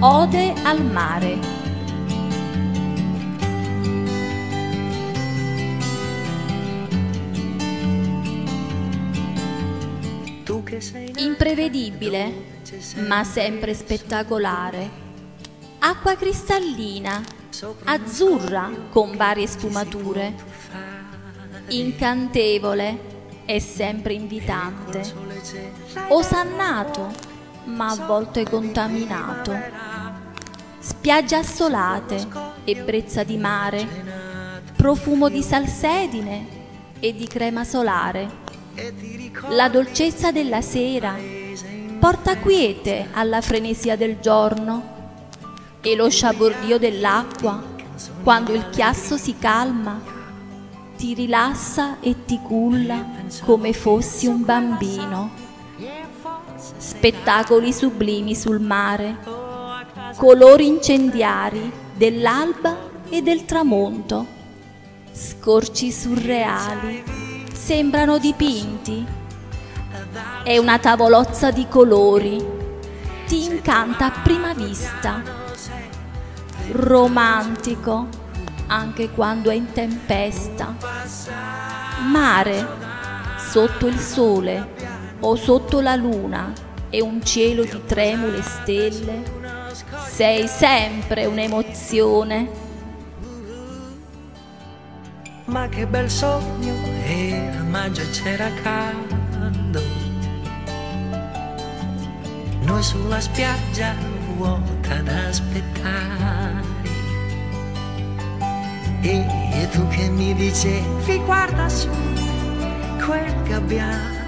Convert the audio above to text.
Ode al mare. Imprevedibile, ma sempre spettacolare. Acqua cristallina, azzurra con varie sfumature. Incantevole e sempre invitante. Osannato, ma a volte contaminato. Spiagge assolate, ebbrezza di mare, profumo di salsedine e di crema solare. La dolcezza della sera porta quiete alla frenesia del giorno e lo sciabordio dell'acqua, quando il chiasso si calma, ti rilassa e ti culla come fossi un bambino. Spettacoli sublimi sul mare, colori incendiari dell'alba e del tramonto, scorci surreali, sembrano dipinti. È una tavolozza di colori, ti incanta a prima vista. Romantico, anche quando è in tempesta. Mare, sotto il sole o sotto la luna e un cielo di tremule stelle, sei sempre un'emozione. Ma che bel sogno era, maggio c'era caldo. Noi sulla spiaggia vuota ad aspettare. E, e tu che mi dicevi guarda su quel gabbiano